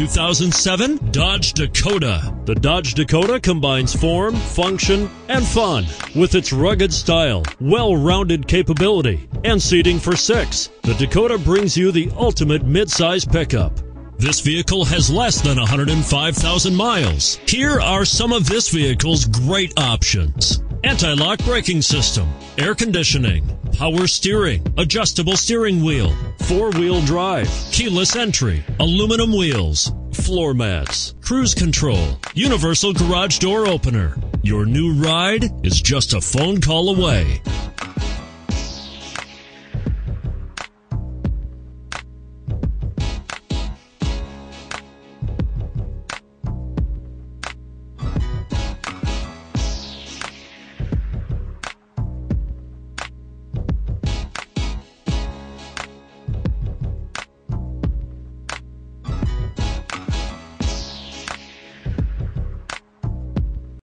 2007 Dodge Dakota. The Dodge Dakota combines form, function, and fun with its rugged style, well-rounded capability, and seating for six. The Dakota brings you the ultimate midsize pickup. This vehicle has less than 105,000 miles. Here are some of this vehicle's great options. Anti-lock braking system, air conditioning, power steering, adjustable steering wheel, four-wheel drive, keyless entry, aluminum wheels, floor mats, cruise control, universal garage door opener. Your new ride is just a phone call away.